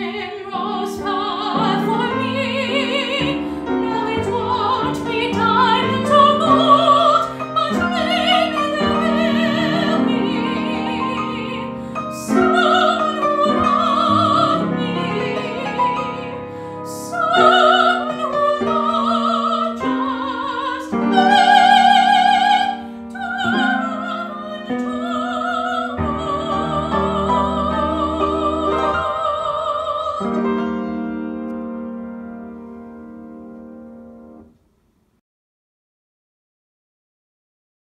remember oh.